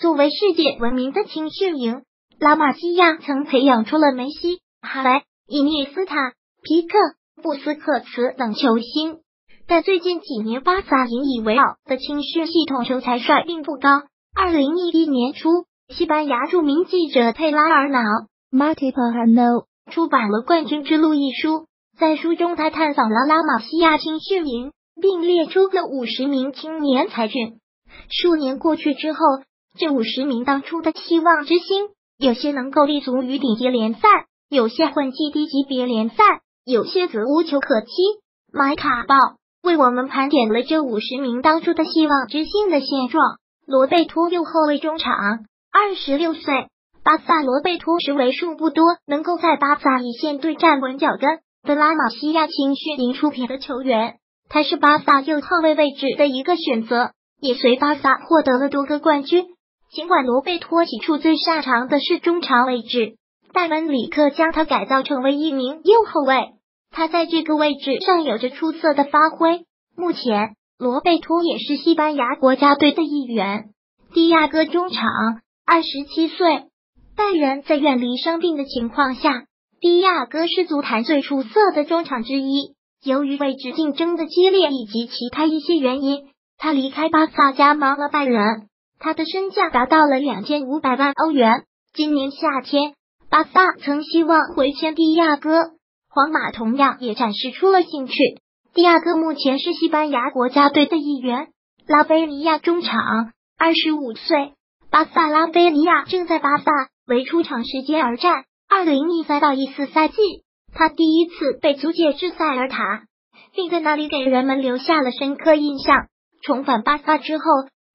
作为世界闻名的青训营，拉玛西亚曾培养出了梅西、哈莱、伊涅斯塔、皮克、布斯克茨等球星。但最近几年，巴萨引以为傲的青训系统球才率并不高。二零一一年初，西班牙著名记者佩拉尔瑙 （Marti Perano） 出版了《冠军之路》一书，在书中他探访了拉玛西亚青训营，并列出了五十名青年才俊。数年过去之后，这五十名当初的希望之星，有些能够立足于顶级联赛，有些混迹低级别联赛，有些则无球可踢。买卡报。为我们盘点了这五十名当初的希望之星的现状。罗贝托右后卫中场，二十六岁，巴萨罗贝托是为数不多能够在巴萨一线队站稳脚跟的拉玛西亚青训营出品的球员。他是巴萨右后卫位置的一个选择，也随巴萨获得了多个冠军。尽管罗贝托起初最擅长的是中场位置，但恩里克将他改造成为一名右后卫。他在这个位置上有着出色的发挥。目前，罗贝托也是西班牙国家队的一员。迪亚哥中场，二十七岁，拜仁在远离伤病的情况下，迪亚哥是足坛最出色的中场之一。由于位置竞争的激烈以及其他一些原因，他离开巴萨加盟了拜仁。他的身价达到了两千五百万欧元。今年夏天，巴萨曾希望回签迪亚哥。皇马同样也展示出了兴趣。第二个目前是西班牙国家队的一员，拉菲尼亚中场，二十五岁，巴萨拉菲尼亚正在巴萨为出场时间而战。二零一三到一四赛季，他第一次被租借至塞尔塔，并在那里给人们留下了深刻印象。重返巴萨之后，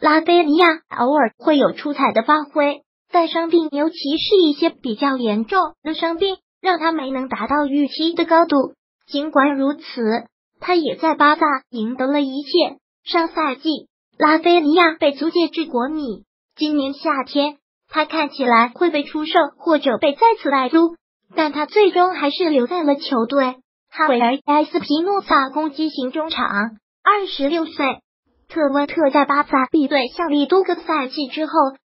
拉菲尼亚偶尔会有出彩的发挥，但伤病，尤其是一些比较严重的伤病。让他没能达到预期的高度。尽管如此，他也在巴萨赢得了一切。上赛季，拉菲尼亚被租借至国米，今年夏天他看起来会被出售或者被再次外租，但他最终还是留在了球队。哈维尔·埃斯皮诺萨攻击型中场，二十六岁，特温特在巴萨 B 队效力多个赛季之后，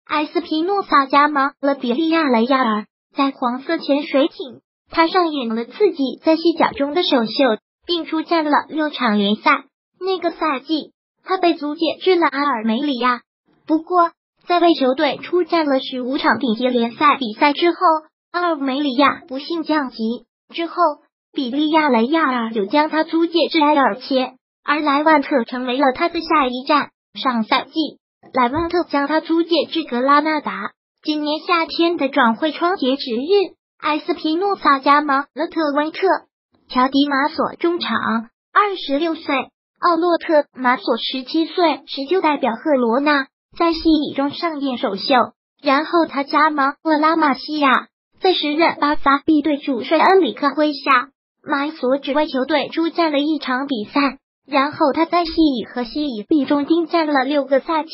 埃斯皮诺萨加盟了比利亚雷亚尔。在黄色潜水艇，他上演了自己在西甲中的首秀，并出战了六场联赛。那个赛季，他被租借至了阿尔梅里亚。不过，在为球队出战了十五场顶级联赛比赛之后，阿尔梅里亚不幸降级。之后，比利亚雷亚尔就将他租借至埃尔切，而莱万特成为了他的下一站。上赛季，莱万特将他租借至格拉纳达。今年夏天的转会窗截止日，埃斯皮诺萨加盟了特温特。乔迪马索中场，二十六岁；奥洛特马索十七岁时就代表赫罗纳在西乙中上演首秀，然后他加盟了拉玛西亚。在时任巴萨 B 队主帅恩里克麾下，马索只为球队出战了一场比赛，然后他在西乙和西乙 B 中丁战了六个赛季。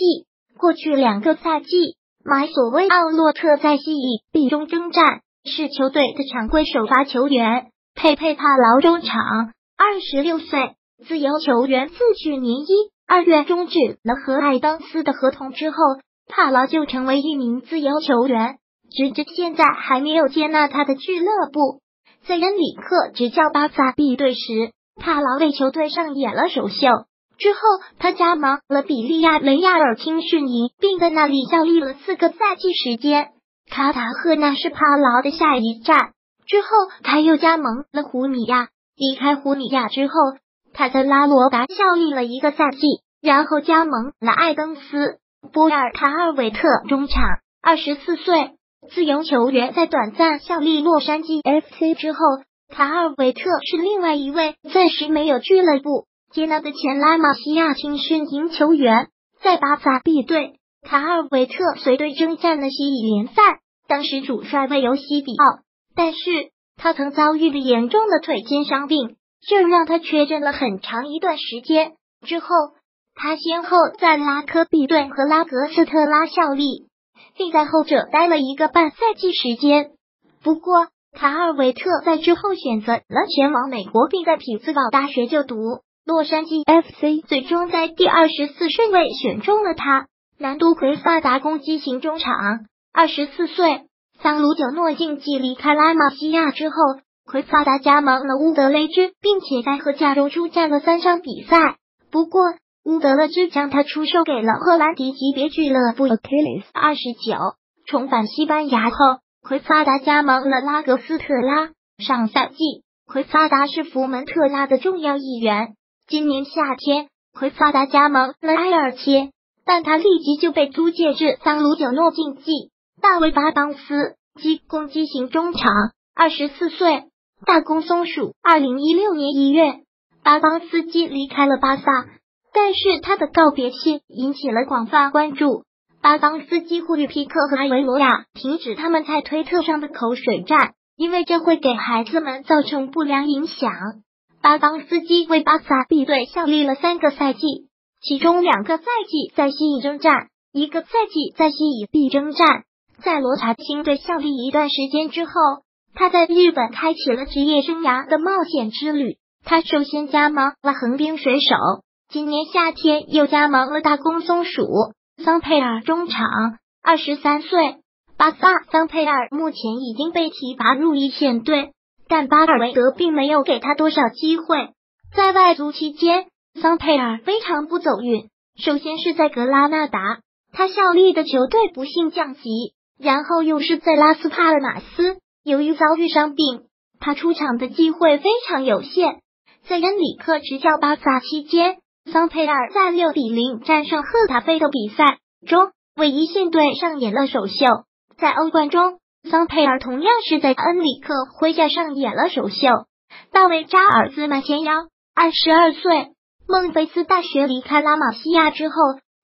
过去两个赛季。买所谓奥洛特在西乙 B 中征战，是球队的常规首发球员。佩佩帕劳中场，二十六岁，自由球员。自去年一二月终止了和艾登斯的合同之后，帕劳就成为一名自由球员，直至现在还没有接纳他的俱乐部。在恩里克执教巴萨 B 队时，帕劳为球队上演了首秀。之后，他加盟了比利亚雷亚尔青训营，并在那里效力了四个赛季时间。卡塔赫纳是帕劳的下一站。之后，他又加盟了胡米亚。离开胡米亚之后，他在拉罗达效力了一个赛季，然后加盟了艾登斯。波尔卡尔韦特中场，二十四岁，自由球员，在短暂效力洛杉矶 FC 之后，卡尔维特是另外一位暂时没有俱乐部。接纳的前拉玛西亚青训营球员，在巴萨 B 队，卡尔维特随队征战了西乙联赛，当时主帅为尤西比奥，但是他曾遭遇了严重的腿筋伤病，这让他缺阵了很长一段时间。之后，他先后在拉科 B 队和拉格斯特拉效力，并在后者待了一个半赛季时间。不过，卡尔维特在之后选择了前往美国，并在匹兹堡大学就读。洛杉矶 FC 最终在第二十四顺位选中了他。南都奎萨达攻击型中场，二十四岁。桑卢九诺竞技离开拉玛西亚之后，奎萨达加盟了乌德雷兹，并且在和加州出战了三场比赛。不过，乌德勒支将他出售给了荷兰迪级别俱乐部。二十九，重返西班牙后，奎萨达加盟了拉格斯特拉。上赛季，奎萨达是福门特拉的重要一员。今年夏天，奎萨达加盟了埃尔切，但他立即就被租借至桑卢久诺竞技。大卫巴邦斯，基攻击型中场，二十四岁，大公松鼠。二零一六年一月，巴邦斯基离开了巴萨，但是他的告别信引起了广泛关注。巴邦斯基呼吁皮克和埃维罗亚停止他们在推特上的口水战，因为这会给孩子们造成不良影响。巴邦斯基为巴萨 B 队效力了三个赛季，其中两个赛季在西乙征战，一个赛季在西乙 B 征战。在罗查青队效力一段时间之后，他在日本开启了职业生涯的冒险之旅。他首先加盟了横滨水手，今年夏天又加盟了大公松鼠。桑佩尔中场，二十三岁，巴萨桑佩尔目前已经被提拔入一线队，但巴尔韦德并没有给他多少机会。在外租期间，桑佩尔非常不走运。首先是在格拉纳达，他效力的球队不幸降级。然后又是在拉斯帕尔马斯，由于遭遇伤病，他出场的机会非常有限。在恩里克执教巴萨期间，桑佩尔在六比零战胜赫塔菲的比赛中为一线队上演了首秀。在欧冠中，桑佩尔同样是在恩里克麾下上演了首秀。大卫扎尔兹曼前腰，二十二岁，孟菲斯大学离开拉玛西亚之后，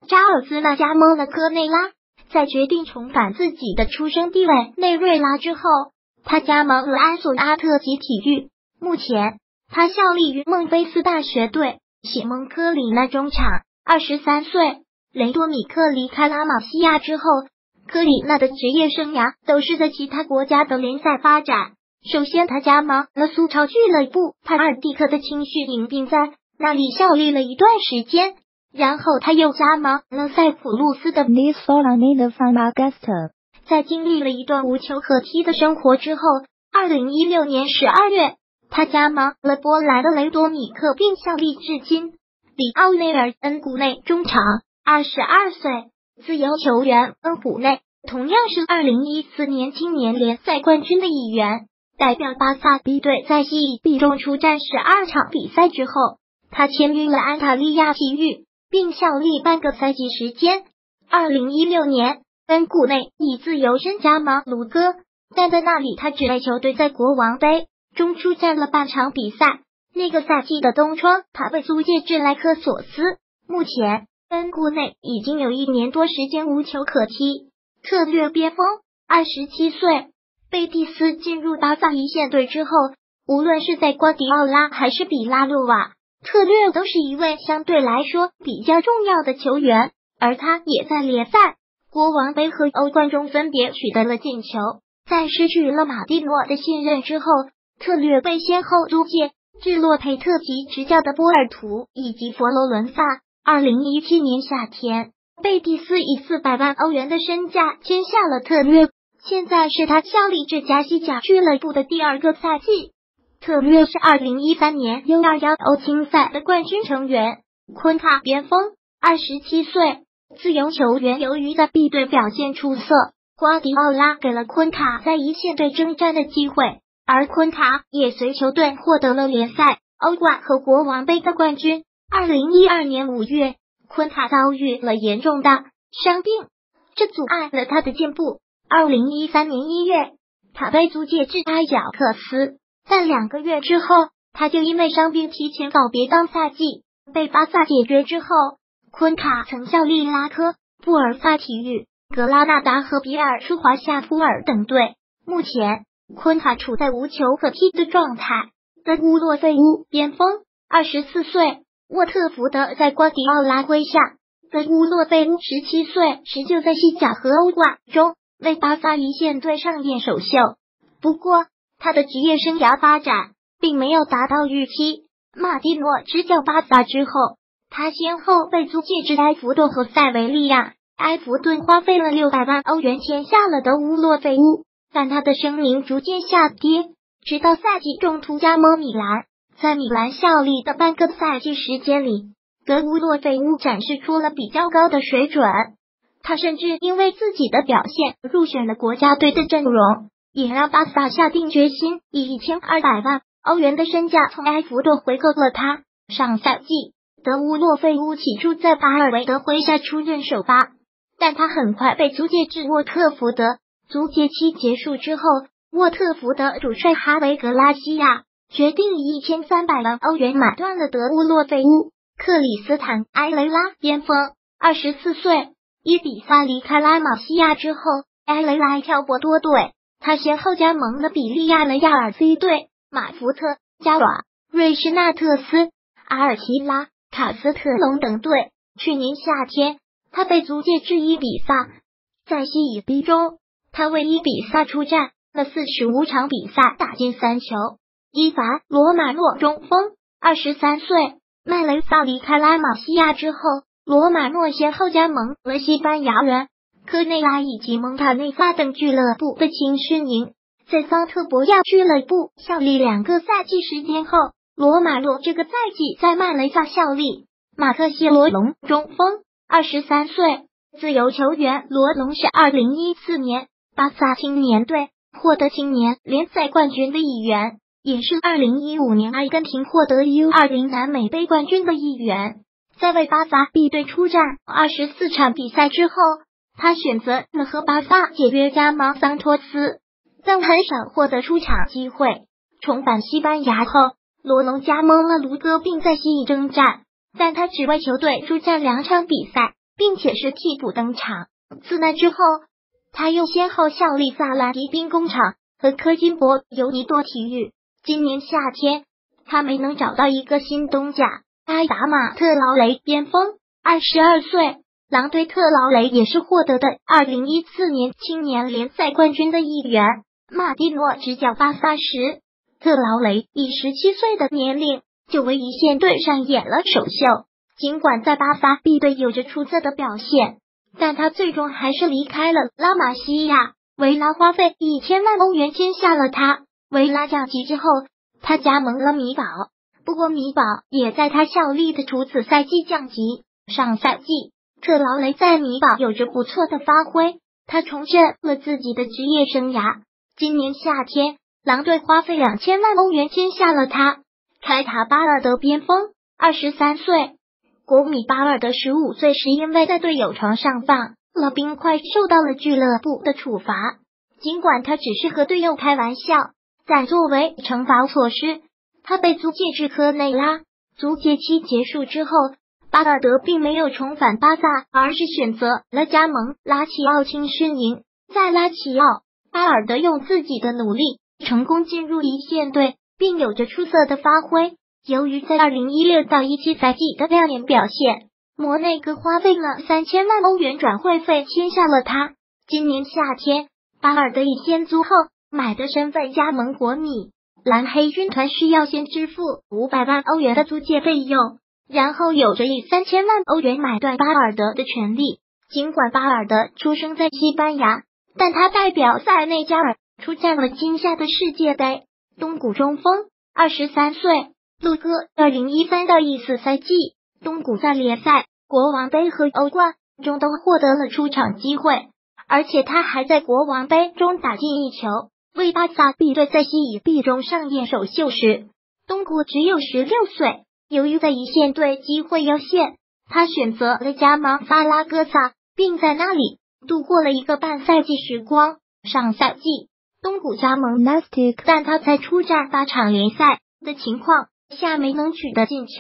扎尔兹曼加盟了科内拉。在决定重返自己的出生地位内瑞拉之后，他加盟了安索阿特吉体育。目前，他效力于孟菲斯大学队。启蒙科里纳中场，二十三岁。雷多米克离开拉玛西亚之后，科里纳的职业生涯都是在其他国家的联赛发展。首先，他加盟了苏超俱乐部帕尔蒂克的青训营，并在那里效力了一段时间。然后他又加盟了塞浦路斯的 Nice Folanina Fan Augusta。在经历了一段无球可踢的生活之后，二零一六年十二月，他加盟了波兰的雷多米克，并效力至今。里奥内尔·恩古内中场，二十二岁，自由球员。恩古内同样是二零一四年青年联赛冠军的一员，代表巴萨 B 队在西乙 B 中出战十二场比赛之后，他签约了安塔利亚体育。并效力半个赛季时间。二零一六年，恩古内以自由身加盟卢戈，但在那里他只为球队在国王杯中出战了半场比赛。那个赛季的冬窗，他被租借至莱克索斯。目前，恩库内已经有一年多时间无球可踢。特略边锋，二十七岁，贝蒂斯进入巴萨一线队之后，无论是在瓜迪奥拉还是比拉洛瓦。特略都是一位相对来说比较重要的球员，而他也在联赛、国王杯和欧冠中分别取得了进球。在失去了马蒂诺的信任之后，特略被先后租借至洛佩特吉执教的波尔图以及佛罗伦萨。二零一七年夏天，贝蒂斯以四百万欧元的身价签下了特略，现在是他效力这家西甲俱乐部的第二个赛季。特略是二零一三年 U 二幺欧青赛的冠军成员，昆卡边锋，二十七岁，自由球员。由于在 B 队表现出色，瓜迪奥拉给了昆卡在一线队征战的机会，而昆卡也随球队获得了联赛、欧冠和国王杯的冠军。二零一二年五月，昆卡遭遇了严重的伤病，这阻碍了他的进步。二零一三年一月，他被租借至埃贾克斯。但两个月之后，他就因为伤病提前告别当赛季，被巴萨解约之后，昆卡曾效力拉科、布尔萨体育、格拉纳达和比尔舒华夏普尔等队。目前，昆卡处在无球可踢的状态。德乌洛费乌边锋，二十四岁，沃特福德在瓜迪奥拉麾下。德乌洛费乌十七岁时就在西甲和欧冠中为巴萨一线队上演首秀。不过，他的职业生涯发展并没有达到预期。马蒂诺执教巴萨之后，他先后被租借至埃弗顿和塞维利亚。埃弗顿花费了六百万欧元签下了德乌洛费乌，但他的声名逐渐下跌，直到赛季中途加盟米兰。在米兰效力的半个赛季时间里，德乌洛费乌展示出了比较高的水准。他甚至因为自己的表现入选了国家队的阵容，也让巴萨下定决心以一千二百万欧元的身价从埃弗顿回购了他。上赛季，德乌洛费乌起初在巴尔韦德麾下出任首发，但他很快被租借至沃特福德。租借期结束之后，沃特福德主帅哈维格拉西亚。决定以一千三百万欧元买断了德乌洛费乌。克里斯坦埃雷拉边锋，二十四岁，伊比萨离开拉玛西亚之后，埃雷拉跳过多队，他先后加盟了比利亚雷亚尔 C 队、马福特、加瓦、瑞士纳特斯、阿尔提拉、卡斯特隆等队。去年夏天，他被租借至伊比萨，在西乙 B 中，他为伊比萨出战了四十五场比赛，打进三球。伊凡·罗马诺中锋，二十三岁。麦雷萨离开拉玛西亚之后，罗马诺先后加盟了西班牙人科内拉以及蒙塔内萨等俱乐部的青训营，在桑特博亚俱乐部效力两个赛季时间后，罗马诺这个赛季在麦雷萨效力。马特西罗龙中锋，二十三岁，自由球员。罗龙是二零一四年巴萨青年队获得青年联赛冠军的一员。也是二零一五年阿根廷获得 U 二零南美杯冠军的一员。在为巴萨 B 队出战二十四场比赛之后，他选择了和巴萨解约加盟桑托斯，但很少获得出场机会。重返西班牙后，罗龙加盟了卢戈，并在西乙征战，但他只为球队出战两场比赛，并且是替补登场。自那之后，他又先后效力萨拉迪兵工厂和科金博尤尼多体育。今年夏天，他没能找到一个新东家。埃达马特劳雷边锋，二十二岁，狼队特劳雷也是获得的二零一四年青年联赛冠军的一员。马蒂诺执教巴萨时，特劳雷以十七岁的年龄就为一线队上演了首秀。尽管在巴萨 B 队有着出色的表现，但他最终还是离开了拉玛西亚。维拉花费一千万欧元签下了他。维拉降级之后，他加盟了米堡。不过，米堡也在他效力的除此赛季降级。上赛季，特劳雷在米堡有着不错的发挥，他重振了自己的职业生涯。今年夏天，狼队花费两千万欧元签下了他。开塔巴尔德边锋，二十三岁。国米巴尔德十五岁时因为在队友床上放了冰块，受到了俱乐部的处罚。尽管他只是和队友开玩笑。但作为惩罚措施，他被租借至科内拉。租借期结束之后，巴尔德并没有重返巴萨，而是选择了加盟拉齐奥青训营。在拉齐奥，巴尔德用自己的努力成功进入一线队，并有着出色的发挥。由于在二零一六到一七赛季的亮眼表现，摩内哥花费了三千万欧元转会费签下了他。今年夏天，巴尔德以先租后。买的身份加盟国米，蓝黑军团需要先支付五百万欧元的租借费用，然后有着以三千万欧元买断巴尔德的权利。尽管巴尔德出生在西班牙，但他代表塞内加尔出战了今夏的世界杯。东谷中锋，二十三岁，路哥，二零一三到一四赛季，东谷在联赛、国王杯和欧冠中都获得了出场机会，而且他还在国王杯中打进一球。为巴萨 B 队在西乙 B 中上演首秀时，东谷只有十六岁。由于在一线队机会有限，他选择了加盟萨拉戈萨，并在那里度过了一个半赛季时光。上赛季，东谷加盟 Nastic，但他才出战八场联赛的情况下没能取得进球。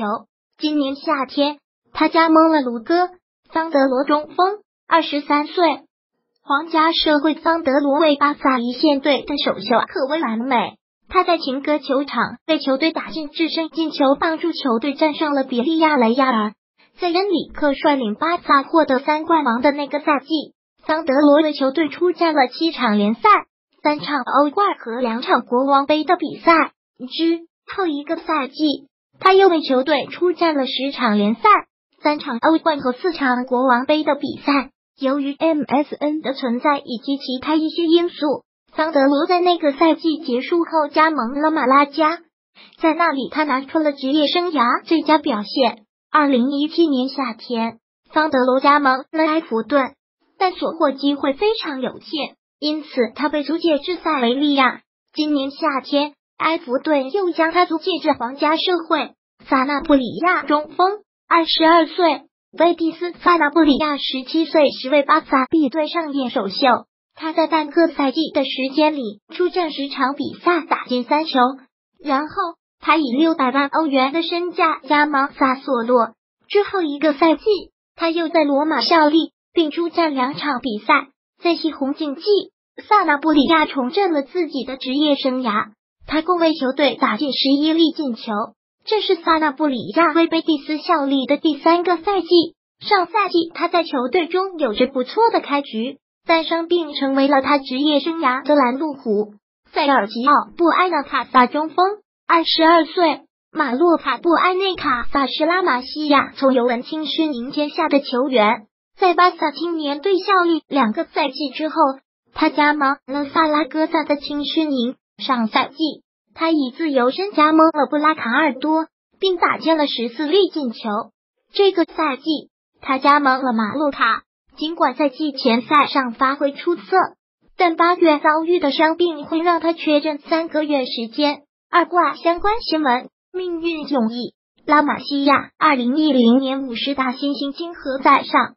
今年夏天，他加盟了卢戈桑德罗中锋，二十三岁。皇家社会桑德罗为巴萨一线队的首秀可谓完美。他在情歌球场为球队打进制胜进球，帮助球队战胜了比利亚雷亚尔。在恩里克率领巴萨获得三冠王的那个赛季，桑德罗为球队出战了七场联赛、三场欧冠和两场国王杯的比赛。之后一个赛季，他又为球队出战了十场联赛、三场欧冠和四场国王杯的比赛。由于 MSN 的存在以及其他一些因素，桑德罗在那个赛季结束后加盟了马拉加，在那里他拿出了职业生涯最佳表现。二零一七年夏天，桑德罗加盟了埃弗顿，但所获机会非常有限，因此他被租借至塞维利亚。今年夏天，埃弗顿又将他租借至皇家社会。萨纳布里亚中锋，二十二岁，贝蒂斯萨纳布里亚十七岁时为巴萨 B 队上演首秀。他在半个赛季的时间里出战十场比赛，打进三球。然后他以六百万欧元的身价加盟萨索洛。之后一个赛季，他又在罗马效力，并出战两场比赛。在西红竞技，萨纳布里亚重振了自己的职业生涯。他共为球队打进十一粒进球。这是萨纳布里亚为贝蒂斯效力的第三个赛季。上赛季他在球队中有着不错的开局，但伤病成为了他职业生涯的拦路虎。塞尔吉奥·布埃纳卡萨中锋，二十二岁，马洛卡布埃内卡萨是拉玛西亚从尤文青训营签下的球员，在巴萨青年队效力两个赛季之后，他加盟了萨拉戈萨的青训营。上赛季。他以自由身加盟了布拉卡尔多，并打进了十四粒进球。这个赛季，他加盟了马洛卡。尽管在季前赛上发挥出色，但八月遭遇的伤病会让他缺阵三个月时间。二挂相关新闻：命运迥异，拉玛西亚二零一零年五十大猩猩金盒在上。